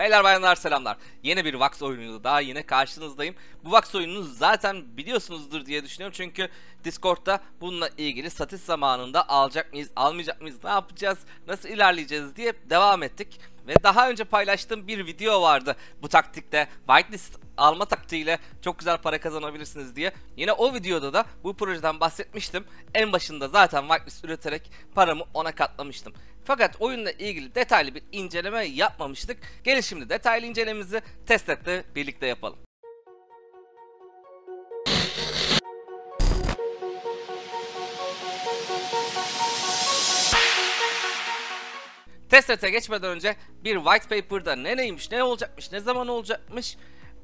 Beyler bayanlar selamlar. Yeni bir Vax oyunuyla daha yine karşınızdayım. Bu Vax oyununu zaten biliyorsunuzdur diye düşünüyorum. Çünkü Discord'da bununla ilgili satış zamanında alacak mıyız, almayacak mıyız, ne yapacağız, nasıl ilerleyeceğiz diye devam ettik. Ve daha önce paylaştığım bir video vardı bu taktikte. Whitelist alma taktiğiyle çok güzel para kazanabilirsiniz diye. Yine o videoda da bu projeden bahsetmiştim. En başında zaten whitelist üreterek paramı ona katlamıştım. Fakat oyunla ilgili detaylı bir inceleme yapmamıştık. Gelin şimdi detaylı incelememizi testnet'te birlikte yapalım. Testnet'e geçmeden önce bir white paper'da ne neymiş, ne olacakmış, ne zaman olacakmış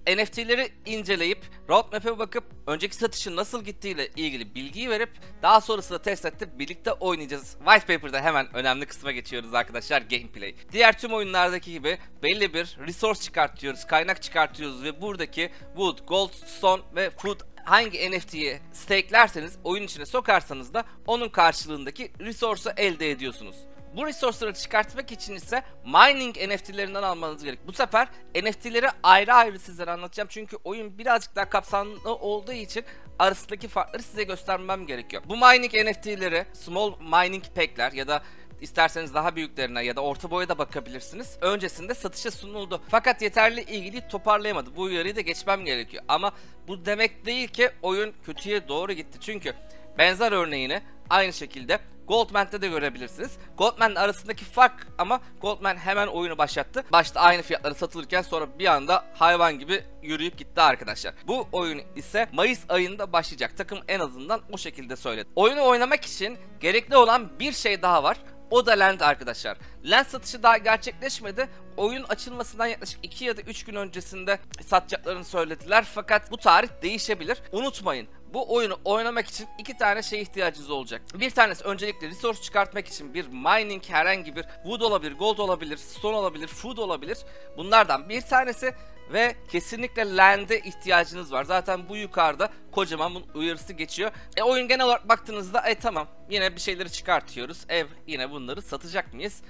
NFT'leri inceleyip roadmap'e bakıp önceki satışın nasıl gittiğiyle ilgili bilgiyi verip daha sonrasında testnet'te birlikte oynayacağız. White Paper'da hemen önemli kısma geçiyoruz arkadaşlar gameplay. Diğer tüm oyunlardaki gibi belli bir resource çıkartıyoruz, kaynak çıkartıyoruz ve buradaki wood, gold, stone ve food hangi NFT'yi stakelerseniz oyun içine sokarsanız da onun karşılığındaki resource'u elde ediyorsunuz. Bu resource'ları çıkartmak için ise mining NFT'lerinden almanız gerek. Bu sefer NFT'leri ayrı ayrı sizlere anlatacağım. Çünkü oyun birazcık daha kapsamlı olduğu için arasındaki farkları size göstermem gerekiyor. Bu mining NFT'leri small mining pack'ler ya da İsterseniz daha büyüklerine ya da orta boya da bakabilirsiniz. Öncesinde satışa sunuldu. Fakat yeterli ilgili toparlayamadı. Bu uyarıyı da geçmem gerekiyor. Ama bu demek değil ki oyun kötüye doğru gitti. Çünkü benzer örneğini aynı şekilde Goldman'de de görebilirsiniz. Goldman arasındaki fark ama Goldman hemen oyunu başlattı. Başta aynı fiyatlara satılırken sonra bir anda hayvan gibi yürüyüp gitti arkadaşlar. Bu oyun ise Mayıs ayında başlayacak. Takım en azından o şekilde söyledi. Oyunu oynamak için gerekli olan bir şey daha var. O da Land arkadaşlar. Land satışı daha gerçekleşmedi. Oyun açılmasından yaklaşık 2 ya da 3 gün öncesinde satacaklarını söylediler. Fakat bu tarih değişebilir. Unutmayın bu oyunu oynamak için iki tane şey ihtiyacınız olacak. Bir tanesi öncelikle resource çıkartmak için bir mining herhangi bir wood olabilir, gold olabilir, stone olabilir, food olabilir. Bunlardan bir tanesi ve kesinlikle land'e ihtiyacınız var. Zaten bu yukarıda kocaman bunun uyarısı geçiyor. E oyun genel olarak baktığınızda e tamam yine bir şeyleri çıkartıyoruz. Ev yine bunları satacak mıyız?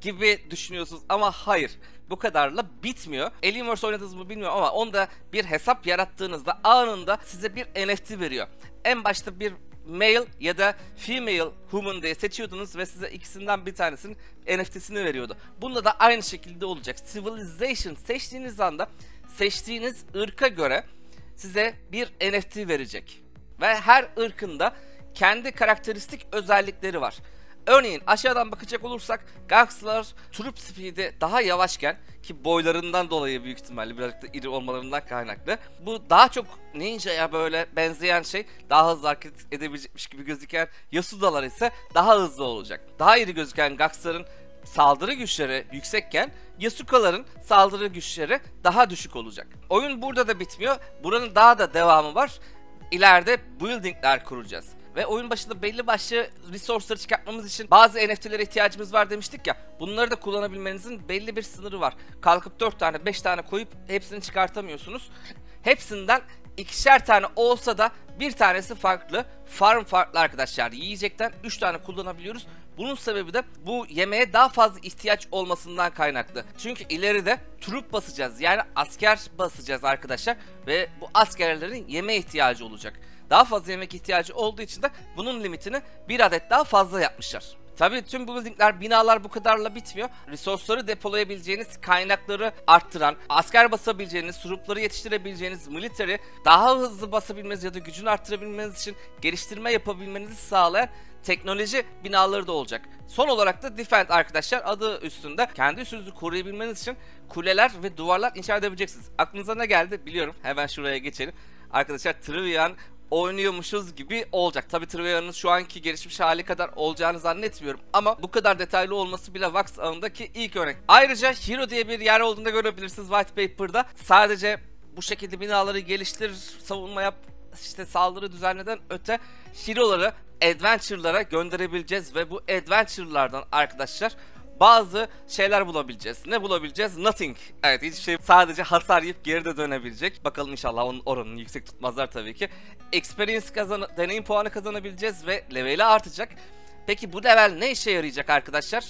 Gibi düşünüyorsunuz ama hayır bu kadarla bitmiyor. Alienverse oynadınız mı bilmiyorum ama onda bir hesap yarattığınızda anında size bir NFT veriyor. En başta bir male ya da female human diye seçiyordunuz ve size ikisinden bir tanesinin NFT'sini veriyordu. Bunda da aynı şekilde olacak. Civilization seçtiğiniz anda seçtiğiniz ırka göre size bir NFT verecek. Ve her ırkında kendi karakteristik özellikleri var. Örneğin aşağıdan bakacak olursak Gangster Troop Speed'i daha yavaşken ki boylarından dolayı büyük ihtimalle birazcık da iri olmalarından kaynaklı. Bu daha çok Ninja'ya böyle benzeyen şey daha hızlı hareket edebilecekmiş gibi gözüken Yasuda'lar ise daha hızlı olacak. Daha iri gözüken Gangster'ın saldırı güçleri yüksekken Yasuka'ların saldırı güçleri daha düşük olacak. Oyun burada da bitmiyor. Buranın daha da devamı var. İleride buildingler kuracağız. Ve oyun başında belli başlı resource'ları çıkartmamız için bazı NFT'lere ihtiyacımız var demiştik ya. Bunları da kullanabilmenizin belli bir sınırı var. Kalkıp 4 tane 5 tane koyup hepsini çıkartamıyorsunuz. Hepsinden ikişer tane olsa da bir tanesi farklı. Farm farklı arkadaşlar. Yiyecekten 3 tane kullanabiliyoruz. Bunun sebebi de bu yemeğe daha fazla ihtiyaç olmasından kaynaklı. Çünkü ileride trup basacağız. Yani asker basacağız arkadaşlar. Ve bu askerlerin yeme ihtiyacı olacak. Daha fazla yemek ihtiyacı olduğu için de bunun limitini bir adet daha fazla yapmışlar. Tabii tüm bu buildingler, binalar bu kadarla bitmiyor. Resource'ları depolayabileceğiniz, kaynakları arttıran, asker basabileceğiniz, surupları yetiştirebileceğiniz, military daha hızlı basabilmeniz ya da gücünü arttırabilmeniz için geliştirme yapabilmenizi sağlayan teknoloji binaları da olacak. Son olarak da Defend arkadaşlar adı üstünde kendi üstünüzü koruyabilmeniz için kuleler ve duvarlar inşa edebileceksiniz. Aklınıza ne geldi biliyorum. Hemen şuraya geçelim. Arkadaşlar Trivian oynuyormuşuz gibi olacak. Tabi Trivia'nın şu anki gelişmiş hali kadar olacağını zannetmiyorum ama bu kadar detaylı olması bile Vax ağındaki ilk örnek. Ayrıca Hero diye bir yer olduğunda görebilirsiniz White Paper'da. Sadece bu şekilde binaları geliştir, savunma yap, işte saldırı düzenleden öte Hero'ları Adventure'lara gönderebileceğiz ve bu Adventure'lardan arkadaşlar bazı şeyler bulabileceğiz. Ne bulabileceğiz? Nothing. Evet hiçbir şey sadece hasar yiyip geri de dönebilecek. Bakalım inşallah onun oranını yüksek tutmazlar tabii ki. Experience kazan deneyim puanı kazanabileceğiz ve leveli artacak. Peki bu level ne işe yarayacak arkadaşlar?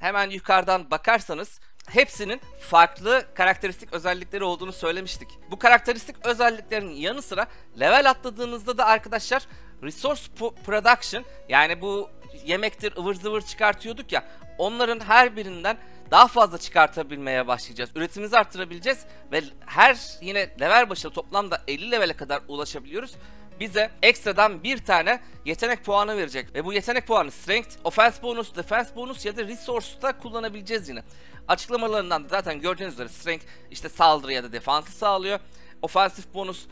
Hemen yukarıdan bakarsanız hepsinin farklı karakteristik özellikleri olduğunu söylemiştik. Bu karakteristik özelliklerin yanı sıra level atladığınızda da arkadaşlar resource production yani bu yemektir ıvır zıvır çıkartıyorduk ya onların her birinden daha fazla çıkartabilmeye başlayacağız. Üretimimizi arttırabileceğiz ve her yine level başına toplamda 50 levele kadar ulaşabiliyoruz bize ekstradan bir tane yetenek puanı verecek. Ve bu yetenek puanı Strength, Offense bonus, Defense bonus ya da Resource'da kullanabileceğiz yine. Açıklamalarından da zaten gördüğünüz üzere Strength işte saldırı ya da defansı sağlıyor. Offensive bonus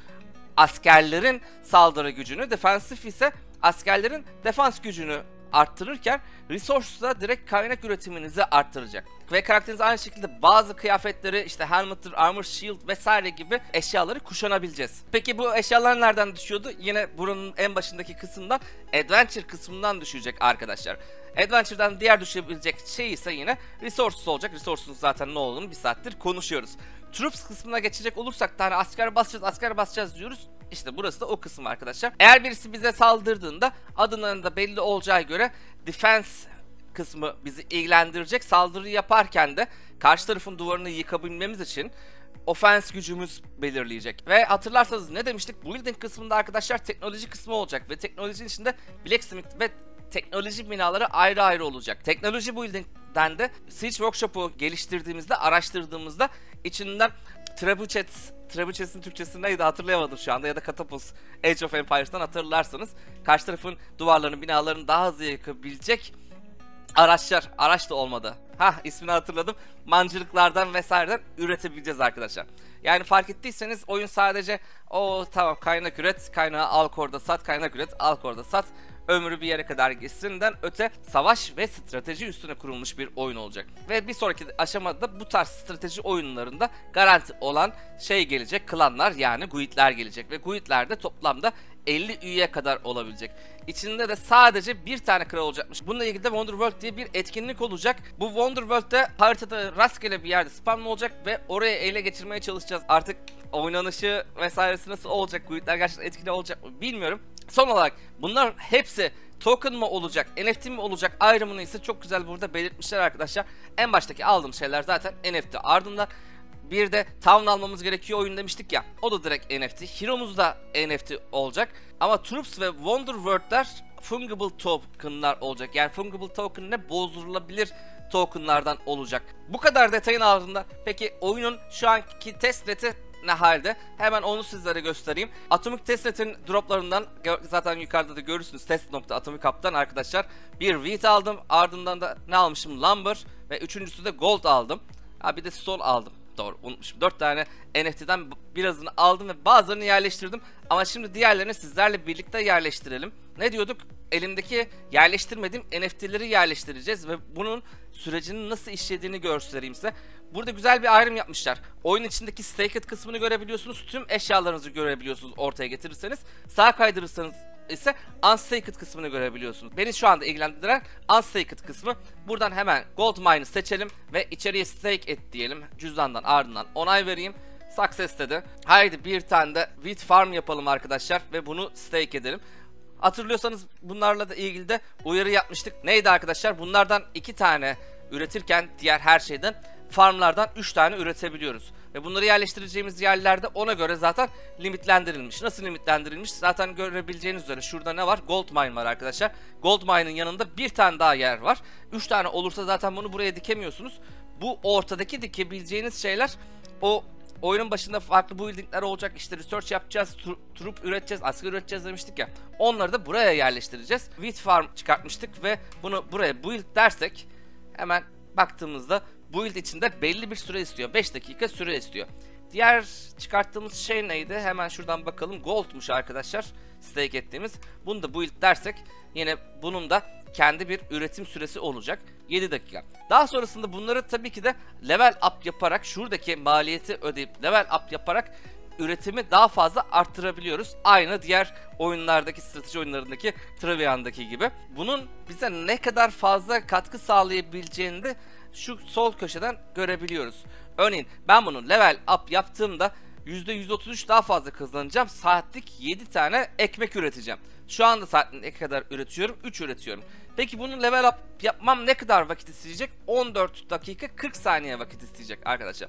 askerlerin saldırı gücünü, defensif ise askerlerin defans gücünü arttırırken Resource da direkt kaynak üretiminizi arttıracak. Ve karakteriniz aynı şekilde bazı kıyafetleri işte helmet'tir, armor, shield vesaire gibi eşyaları kuşanabileceğiz. Peki bu eşyalar nereden düşüyordu? Yine buranın en başındaki kısımdan Adventure kısmından düşecek arkadaşlar. Adventure'dan diğer düşebilecek şey ise yine Resources olacak. Resources zaten ne olduğunu bir saattir konuşuyoruz. Troops kısmına geçecek olursak da hani asker basacağız, asker basacağız diyoruz. İşte burası da o kısım arkadaşlar. Eğer birisi bize saldırdığında adının da belli olacağı göre defense kısmı bizi ilgilendirecek. Saldırı yaparken de karşı tarafın duvarını yıkabilmemiz için ofens gücümüz belirleyecek. Ve hatırlarsanız ne demiştik? Building kısmında arkadaşlar teknoloji kısmı olacak ve teknolojinin içinde Blacksmith ve teknoloji binaları ayrı ayrı olacak. Teknoloji Building'den de Siege Workshop'u geliştirdiğimizde, araştırdığımızda içinden Trebuchet Trebuchet'in Türkçesi neydi hatırlayamadım şu anda ya da Catapult Age of Empires'tan hatırlarsanız karşı tarafın duvarlarını, binalarını daha hızlı yıkabilecek araçlar, araç da olmadı. Ha ismini hatırladım. Mancılıklardan vesaireden üretebileceğiz arkadaşlar. Yani fark ettiyseniz oyun sadece o tamam kaynak üret, kaynağı al korda sat, kaynak üret, al korda sat ömrü bir yere kadar gitsin'den öte savaş ve strateji üstüne kurulmuş bir oyun olacak. Ve bir sonraki aşamada bu tarz strateji oyunlarında garanti olan şey gelecek, klanlar yani guildler gelecek ve guildlerde toplamda 50 üye kadar olabilecek. İçinde de sadece bir tane kral olacakmış. Bununla ilgili de Wonderworld diye bir etkinlik olacak. Bu Wonderworld'de haritada rastgele bir yerde spam olacak ve oraya ele geçirmeye çalışacağız. Artık oynanışı vesairesi nasıl olacak? Guildler gerçekten etkili olacak mı bilmiyorum. Son olarak bunlar hepsi token mı olacak, NFT mi olacak ayrımını ise çok güzel burada belirtmişler arkadaşlar. En baştaki aldığım şeyler zaten NFT ardından bir de Town almamız gerekiyor oyun demiştik ya. O da direkt NFT. Hero'muz da NFT olacak. Ama Troops ve Wonder World'ler fungible token'lar olacak. Yani fungible token ne? Bozdurulabilir token'lardan olacak. Bu kadar detayın ardından peki oyunun şu anki test neti ne halde? Hemen onu sizlere göstereyim. Atomic Testnet'in droplarından zaten yukarıda da görürsünüz test.atomic arkadaşlar. Bir wheat aldım. Ardından da ne almışım? Lumber ve üçüncüsü de gold aldım. Ha bir de stone aldım. Doğru unutmuşum. 4 tane NFT'den birazını aldım ve bazılarını yerleştirdim. Ama şimdi diğerlerini sizlerle birlikte yerleştirelim. Ne diyorduk? Elimdeki yerleştirmediğim NFT'leri yerleştireceğiz ve bunun sürecinin nasıl işlediğini göstereyim size. Burada güzel bir ayrım yapmışlar. Oyun içindeki staked kısmını görebiliyorsunuz. Tüm eşyalarınızı görebiliyorsunuz ortaya getirirseniz. Sağa kaydırırsanız ise unstaked kısmını görebiliyorsunuz. Beni şu anda ilgilendiren unstaked kısmı. Buradan hemen gold mine'ı seçelim ve içeriye stake et diyelim. Cüzdandan ardından onay vereyim. Success dedi. Haydi bir tane de wheat farm yapalım arkadaşlar ve bunu stake edelim. Hatırlıyorsanız bunlarla da ilgili de uyarı yapmıştık. Neydi arkadaşlar? Bunlardan iki tane üretirken diğer her şeyden farmlardan 3 tane üretebiliyoruz. Ve bunları yerleştireceğimiz yerlerde ona göre zaten limitlendirilmiş. Nasıl limitlendirilmiş? Zaten görebileceğiniz üzere şurada ne var? Gold mine var arkadaşlar. Gold mine'ın yanında bir tane daha yer var. 3 tane olursa zaten bunu buraya dikemiyorsunuz. Bu ortadaki dikebileceğiniz şeyler o oyunun başında farklı buildingler olacak. İşte research yapacağız, trup üreteceğiz, asker üreteceğiz demiştik ya. Onları da buraya yerleştireceğiz. Wheat farm çıkartmıştık ve bunu buraya build dersek hemen baktığımızda build içinde belli bir süre istiyor. 5 dakika süre istiyor. Diğer çıkarttığımız şey neydi? Hemen şuradan bakalım. Gold'muş arkadaşlar. Stake ettiğimiz. Bunu da build dersek yine bunun da kendi bir üretim süresi olacak. 7 dakika. Daha sonrasında bunları tabii ki de level up yaparak şuradaki maliyeti ödeyip level up yaparak üretimi daha fazla arttırabiliyoruz. Aynı diğer oyunlardaki strateji oyunlarındaki Travian'daki gibi. Bunun bize ne kadar fazla katkı sağlayabileceğini de şu sol köşeden görebiliyoruz. Örneğin ben bunu level up yaptığımda %133 daha fazla kazanacağım. Saatlik 7 tane ekmek üreteceğim. Şu anda saatlik ne kadar üretiyorum? 3 üretiyorum. Peki bunu level up yapmam ne kadar vakit isteyecek? 14 dakika 40 saniye vakit isteyecek arkadaşlar.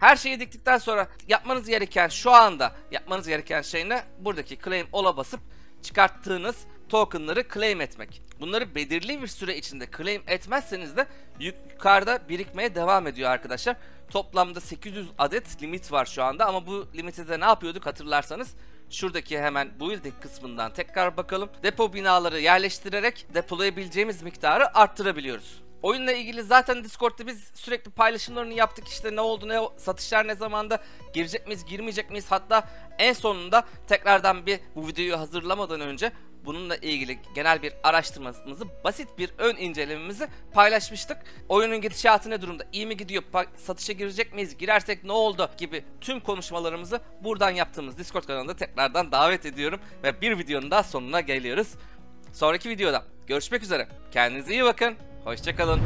Her şeyi diktikten sonra yapmanız gereken şu anda yapmanız gereken şey ne? Buradaki claim ola basıp çıkarttığınız tokenları claim etmek. Bunları belirli bir süre içinde claim etmezseniz de yukarıda birikmeye devam ediyor arkadaşlar. Toplamda 800 adet limit var şu anda ama bu limiti de ne yapıyorduk hatırlarsanız Şuradaki hemen building kısmından tekrar bakalım. Depo binaları yerleştirerek depolayabileceğimiz miktarı arttırabiliyoruz. Oyunla ilgili zaten Discord'da biz sürekli paylaşımlarını yaptık. İşte ne oldu ne satışlar ne zamanda girecek miyiz girmeyecek miyiz? Hatta en sonunda tekrardan bir bu videoyu hazırlamadan önce bununla ilgili genel bir araştırmamızı basit bir ön incelememizi paylaşmıştık. Oyunun gidişatı ne durumda? İyi mi gidiyor? Satışa girecek miyiz? Girersek ne oldu? Gibi tüm konuşmalarımızı buradan yaptığımız Discord kanalında tekrardan davet ediyorum. Ve bir videonun daha sonuna geliyoruz. Sonraki videoda görüşmek üzere. Kendinize iyi bakın hoşçakalın.